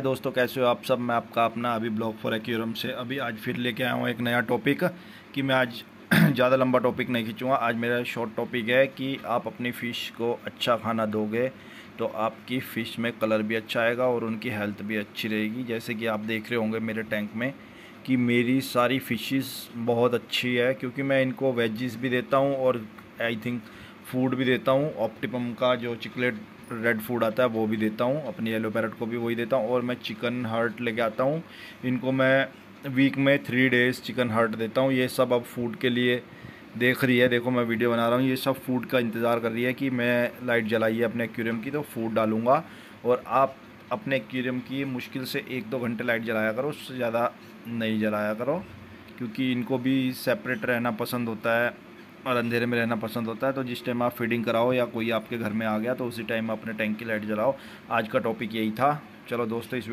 दोस्तों, कैसे हो आप सब? मैं आपका अपना अभी ब्लॉग फॉर एक्यूरम से अभी आज फिर लेके आया हूँ एक नया टॉपिक कि मैं आज ज़्यादा लंबा टॉपिक नहीं खींचूँगा। आज मेरा शॉर्ट टॉपिक है कि आप अपनी फ़िश को अच्छा खाना दोगे तो आपकी फ़िश में कलर भी अच्छा आएगा और उनकी हेल्थ भी अच्छी रहेगी। जैसे कि आप देख रहे होंगे मेरे टैंक में कि मेरी सारी फ़िशेस बहुत अच्छी है, क्योंकि मैं इनको वेजिस भी देता हूँ और आई थिंक फ़ूड भी देता हूँ ऑप्टिपम का जो चिकलेट रेड फ़ूड आता है, वो भी देता हूँ, अपनी येलो पैरट को भी वही देता हूँ और मैं चिकन हर्ट लेके आता हूँ। इनको मैं वीक में थ्री डेज़ चिकन हर्ट देता हूँ। ये सब अब फ़ूड के लिए देख रही है। देखो, मैं वीडियो बना रहा हूँ। ये सब फ़ूड का इंतज़ार कर रही है कि मैं लाइट जलाई अपने एक्वेरियम की तो फ़ूड डालूँगा और आप अपने एक्वेरियम की मुश्किल से एक दो घंटे लाइट जलाया करो, उससे ज़्यादा नहीं जलाया करो, क्योंकि इनको भी सेपरेट रहना पसंद होता है। और अंधेरे में रहना पसंद होता है तो जिस टाइम आप फीडिंग कराओ या कोई आपके घर में आ गया तो उसी टाइम अपने टैंक की लाइट जलाओ। आज का टॉपिक यही था। चलो दोस्तों, इस